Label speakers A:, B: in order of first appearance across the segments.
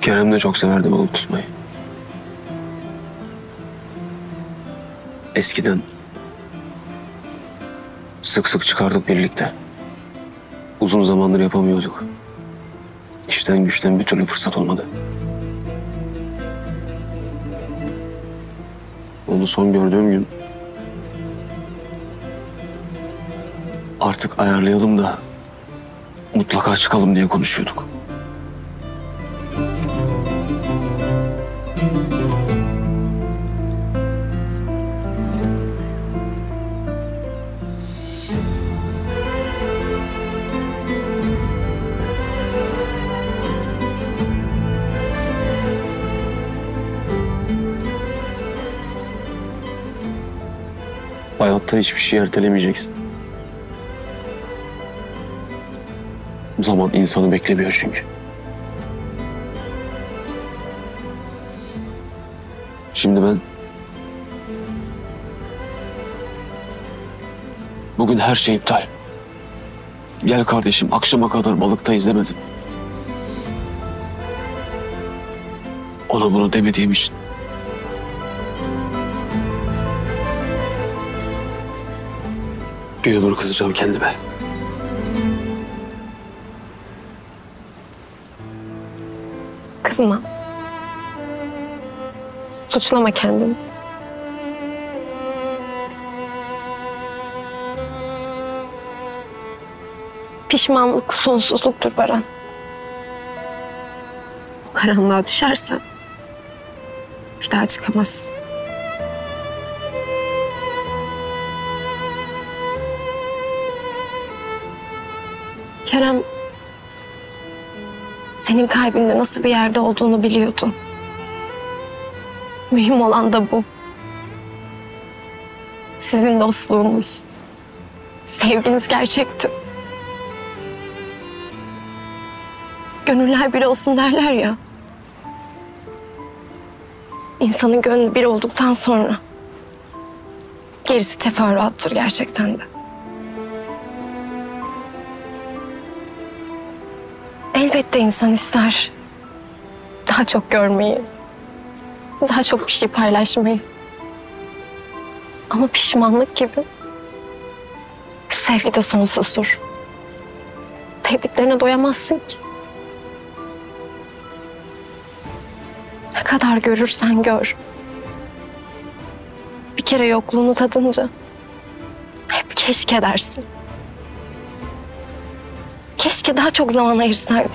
A: Kerem de çok severdi balık tutmayı. Eskiden sık sık çıkardık birlikte. Uzun zamandır yapamıyorduk. İşten güçten bir türlü fırsat olmadı. Onu son gördüğüm gün artık ayarlayalım da mutlaka çıkalım diye konuşuyorduk. Hayatta hiçbir şey ertelemeyeceksin. Zaman insanı beklemiyor çünkü. Şimdi ben bugün her şey iptal. Gel kardeşim akşama kadar balıkta izlemedim. Ona bunu demediğim için bir ömür kızacağım kendime.
B: Kızma. Suçlama kendini. Pişmanlık sonsuzluktur Baran. O karanlığa düşersen bir daha çıkamazsın. Kerem senin kalbinde nasıl bir yerde olduğunu biliyordum. Mühim olan da bu. Sizin dostluğunuz, sevginiz gerçekti. Gönüller bir olsun derler ya. İnsanın gönlü bir olduktan sonra gerisi teferruattır gerçekten de. Elbette insan ister daha çok görmeyi, daha çok bir şey paylaşmayı. Ama pişmanlık gibi sevgi de sonsuzdur. Sevdiklerine doyamazsın ki. Ne kadar görürsen gör. Bir kere yokluğunu tadınca hep keşke dersin. Keşke daha çok zaman ayırsaydım.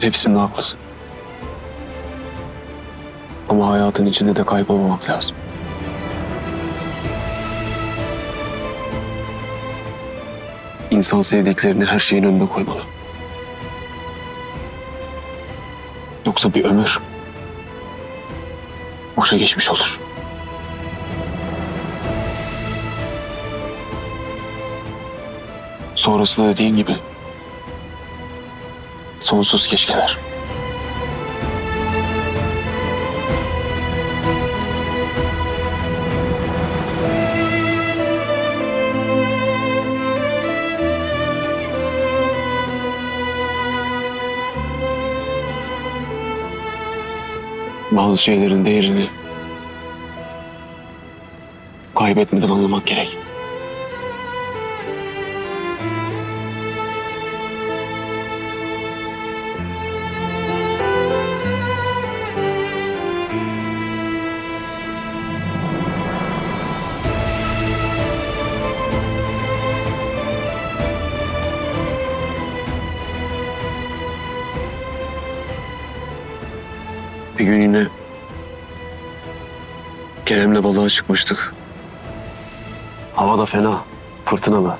A: Hepsinde haklısın. Ama hayatın içinde de kaybolmamak lazım. İnsan sevdiklerini her şeyin önüne koymalı. Yoksa bir ömür boşa geçmiş olur. Sonrası da dediğin gibi sonsuz keşkeler. Bazı şeylerin değerini kaybetmeden anlamak gerek. Bir gün yine Kerem'le balığa çıkmıştık. Hava da fena, fırtınalı.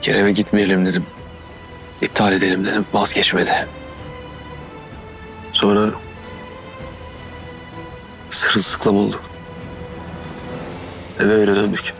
A: Kerem'e gitmeyelim dedim. İptal edelim dedim, vazgeçmedi. Sonra sırılsıklam olduk. Eve öyle döndük.